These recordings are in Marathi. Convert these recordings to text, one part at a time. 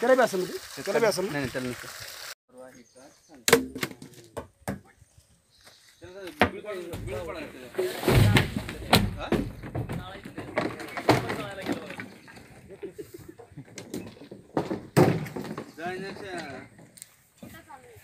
त्याला बी असेल ना त्याला बी असेल ना नाही नाही त्याला नसतं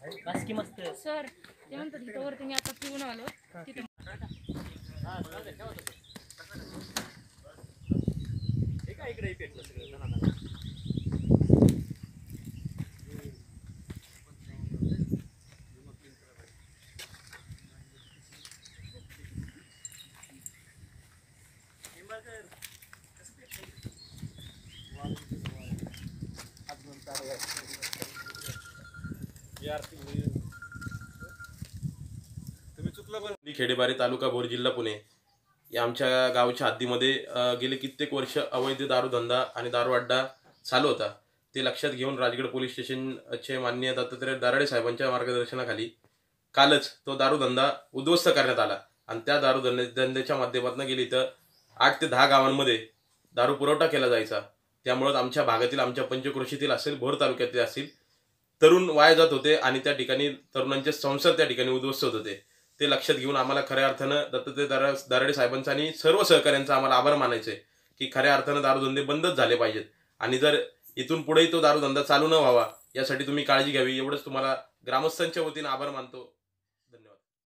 बस की मस्त. सर ते म्हणतात तिथं वरती मी आता पिऊन आलो. तिथे खेडेबारी तालुका भोर जिल्हा पुणे या आमच्या गावच्या हद्दीमध्ये अ, गेले कित्येक वर्ष अवैध दारूधंदा आणि दारू अड्डा चालू होता. ते लक्षात घेऊन राजगड पोलीस स्टेशनचे माननीय दत्तात्रय दराडे साहेबांच्या मार्गदर्शनाखाली कालच तो दारूधंदा उद्ध्वस्त करण्यात आला. आणि त्या दारू धंद्याच्या माध्यमातून गेली तर आठ ते दहा गावांमध्ये दारू पुरवठा केला जायचा. त्यामुळं आमच्या भागातील आमच्या पंचक्रोशीतील असेल भोर तालुक्यातील असेल तरुण वाया जात होते आणि त्या ठिकाणी तरुणांचे संसार त्या ठिकाणी उद्ध्वस्त होत होते. ते लक्षात घेऊन आम्हाला खऱ्या अर्थानं दत्तात्रय दारा दाराडे साहेबांचा आणि सर्व सहकाऱ्यांचा आम्हाला आभार मानायचे की खऱ्या अर्थानं दारूधंदे बंदच झाले पाहिजेत. आणि जर इथून पुढेही तो दारूधंदा चालू न व्हावा यासाठी तुम्ही काळजी घ्यावी. एवढंच तुम्हाला ग्रामस्थांच्या वतीनं आभार मानतो.